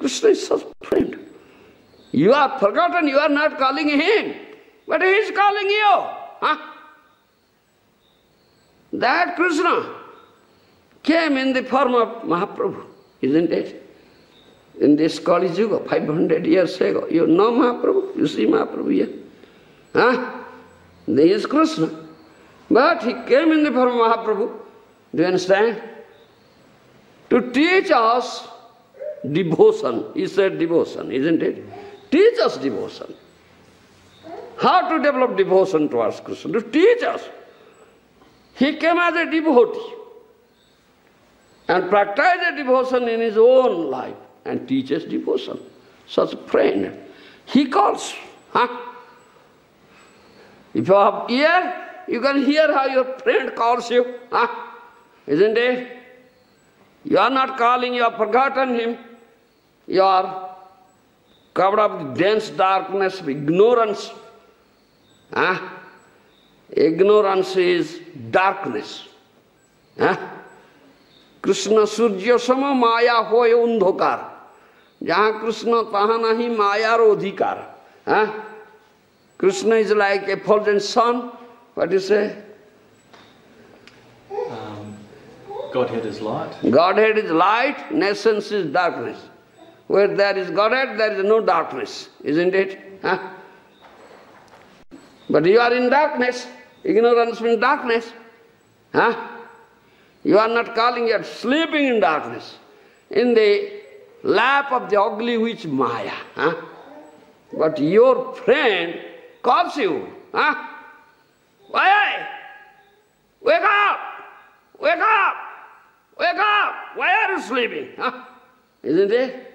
Krishna is such friend. You are forgotten, you are not calling him, but he is calling you. Huh? That Krishna came in the form of Mahaprabhu, isn't it? In this Kali Yuga, 500 years ago. You know Mahaprabhu? You see Mahaprabhu here? Huh? He is Krishna. But he came in the form of Mahaprabhu. Do you understand? To teach us devotion. He said devotion, isn't it? Teach us devotion. How to develop devotion towards Krishna? To teach us. He came as a devotee and practice a devotion in his own life and teaches devotion. Such a friend. He calls. Huh? If you have ear, you can hear how your friend calls you. Huh? Isn't it? You are not calling, you have forgotten him. Are covered up with dense darkness, of ignorance. Huh? Ignorance is darkness. Huh? Krishna सूर्य सम माया हो अंधकार जहाँ कृष्ण तहाँ नहीं मायार अधिकार हाँ Krishna is like a effulgent sun what is Um, Godhead is light. Godhead is light, nations is darkness. Where there is Godhead, there is no darkness, isn't it? Huh? But you are in darkness. Ignorance means darkness. Huh? You are not calling, you are sleeping in darkness. In the lap of the ugly witch Maya. Huh? But your friend calls you. Huh? Why? Wake up! Wake up! Wake up! Why are you sleeping? Huh? Isn't it?